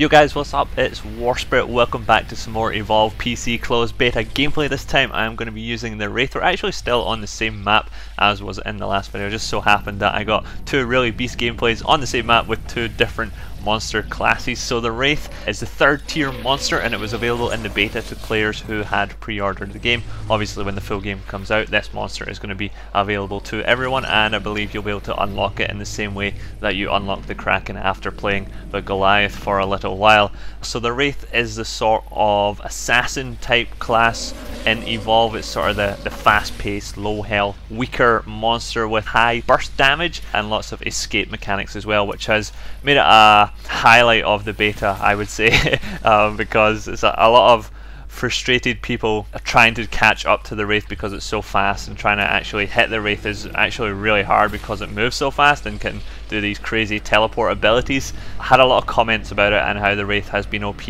Yo guys, what's up? It's Warspirit. Welcome back to some more Evolve PC closed beta gameplay. This time I'm going to be using the Wraith. We're actually still on the same map as was in the last video. It just so happened that I got two really beast gameplays on the same map with two different monster classes. So the Wraith is the third tier monster and it was available in the beta to players who had pre-ordered the game. Obviously when the full game comes out this monster is going to be available to everyone and I believe you'll be able to unlock it in the same way that you unlock the Kraken after playing the Goliath for a little while. So the Wraith is the sort of assassin type class in Evolve. It's sort of the, the fast paced, low health, weaker monster with high burst damage and lots of escape mechanics as well which has made it a highlight of the beta, I would say, um, because it's a, a, lot of frustrated people trying to catch up to the Wraith because it's so fast and trying to actually hit the Wraith is actually really hard because it moves so fast and can do these crazy teleport abilities. I had a lot of comments about it and how the Wraith has been OP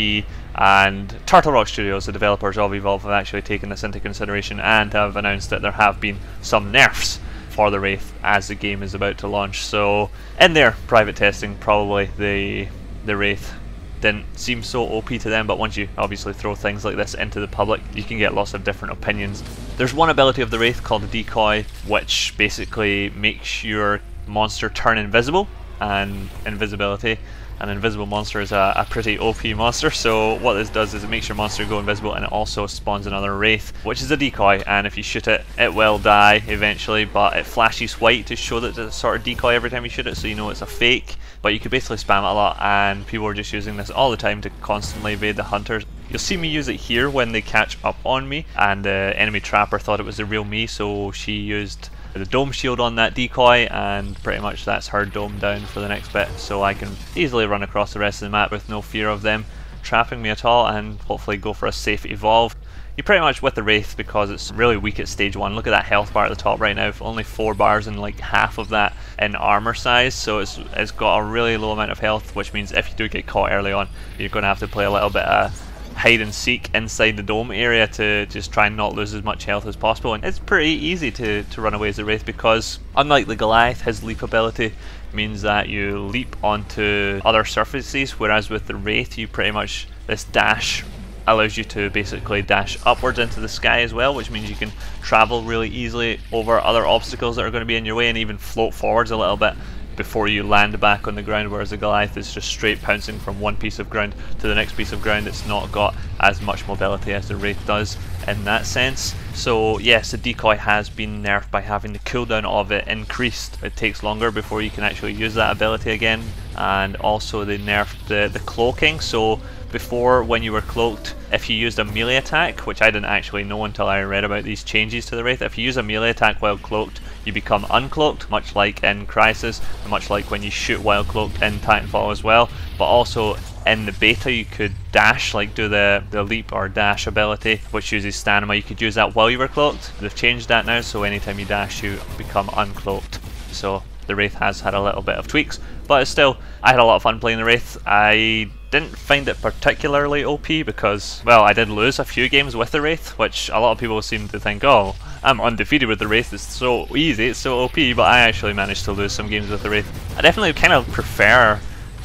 and Turtle Rock Studios, the developers of Evolve, have actually taken this into consideration and have announced that there have been some nerfs for the Wraith as the game is about to launch. So in their private testing, probably the the Wraith didn't seem so OP to them, but once you obviously throw things like this into the public, you can get lots of different opinions. There's one ability of the Wraith called the Decoy, which basically makes your monster turn invisible, and invisibility an invisible monster is a, a, pretty OP monster, so what this does is it makes your monster go invisible and it also spawns another Wraith, which is a decoy, and if you shoot it, it will die eventually, but it flashes white to show that it's a sort of decoy every time you shoot it, so you know it's a fake, but you could basically spam it a lot, and people are just using this all the time to constantly evade the hunters. You'll see me use it here when they catch up on me, and the enemy trapper thought it was the real me, so she used the dome shield on that decoy and pretty much that's her dome down for the next bit so I can easily run across the rest of the map with no fear of them trapping me at all and hopefully go for a safe evolve. You're pretty much with the Wraith because it's really weak at stage 1. Look at that health bar at the top right now, only 4 bars and like half of that in armor size so it's, it's got a really low amount of health which means if you do get caught early on you're going to have to play a little bit of hide and seek inside the dome area to just try and not lose as much health as possible. And it's pretty easy to, to run away as a Wraith because, unlike the Goliath, his leap ability means that you leap onto other surfaces, whereas with the Wraith, you pretty much, this dash allows you to basically dash upwards into the sky as well, which means you can travel really easily over other obstacles that are going to be in your way and even float forwards a little bit before you land back on the ground, whereas the Goliath is just straight pouncing from one piece of ground to the next piece of ground. It's not got as much mobility as the Wraith does in that sense. So yes, the decoy has been nerfed by having the cooldown of it increased. It takes longer before you can actually use that ability again. And also they nerfed the, the cloaking, so before when you were cloaked, if you used a melee attack, which I didn't actually know until I read about these changes to the Wraith, if you use a melee attack while cloaked, you become uncloaked, much like in Crysis, and much like when you shoot while cloaked in Titanfall as well, but also in the beta you could dash, like do the, the leap or dash ability, which uses stamina, you could use that while you were cloaked. They've changed that now, so anytime you dash you become uncloaked. So the Wraith has had a little bit of tweaks, but still, I had a lot of fun playing the Wraith. I didn't find it particularly OP because, well, I did lose a few games with the Wraith, which a lot of people seem to think, oh, I'm undefeated with the Wraith, it's so easy, it's so OP, but I actually managed to lose some games with the Wraith. I definitely kind of prefer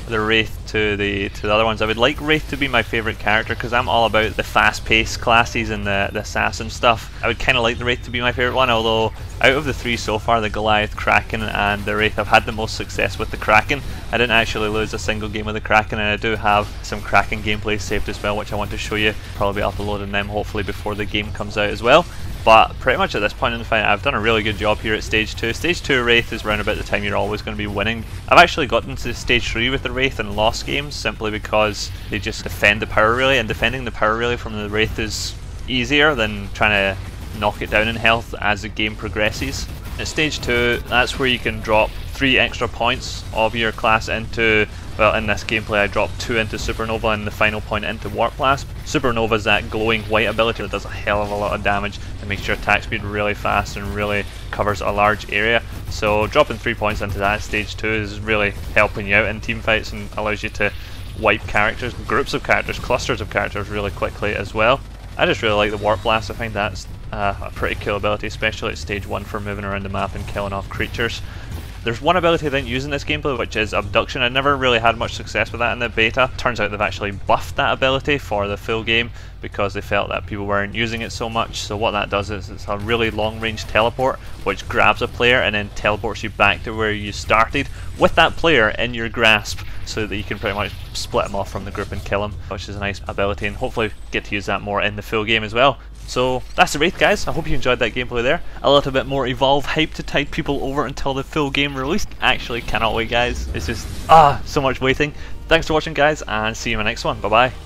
the Wraith to the to the other ones. I would like Wraith to be my favourite character because I'm all about the fast-paced classes and the, the assassin stuff. I would kind of like the Wraith to be my favourite one, although out of the three so far, the Goliath, Kraken and the Wraith, I've had the most success with the Kraken. I didn't actually lose a single game with the Kraken and I do have some Kraken gameplay saved as well which I want to show you. Probably uploading them hopefully before the game comes out as well. But pretty much at this point in the fight, I've done a really good job here at Stage 2. Stage 2 Wraith is around about the time you're always going to be winning. I've actually gotten to Stage 3 with the Wraith and lost games simply because they just defend the power really and defending the power really from the Wraith is easier than trying to knock it down in health as the game progresses. At Stage 2, that's where you can drop 3 extra points of your class into well, in this gameplay I dropped 2 into Supernova and the final point into Warp Blast. Supernova is that glowing white ability that does a hell of a lot of damage and makes your attack speed really fast and really covers a large area. So dropping 3 points into that stage 2 is really helping you out in team fights and allows you to wipe characters, groups of characters, clusters of characters really quickly as well. I just really like the Warp Blast, I find that's uh, a pretty cool ability, especially at stage 1 for moving around the map and killing off creatures. There's one ability they didn't use in this gameplay, which is Abduction. I never really had much success with that in the beta. Turns out they've actually buffed that ability for the full game because they felt that people weren't using it so much. So what that does is it's a really long range teleport which grabs a player and then teleports you back to where you started with that player in your grasp so that you can pretty much split them off from the group and kill them, which is a nice ability and hopefully get to use that more in the full game as well. So that's the Wraith guys, I hope you enjoyed that gameplay there. A little bit more Evolve hype to tide people over until the full game release. Actually cannot wait guys, it's just, ah, so much waiting. Thanks for watching guys and see you in my next one, bye bye.